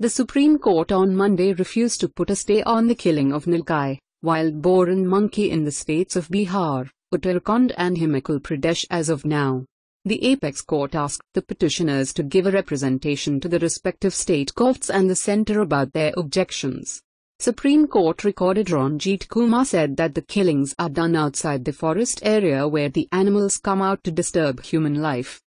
The Supreme Court on Monday refused to put a stay on the killing of Nilgai, wild boar and monkey in the states of Bihar, Uttarakhand and Himachal Pradesh as of now. The apex court asked the petitioners to give a representation to the respective state courts and the center about their objections. Supreme Court Recorder Ranjit Kumar said that the killings are done outside the forest area where the animals come out to disturb human life.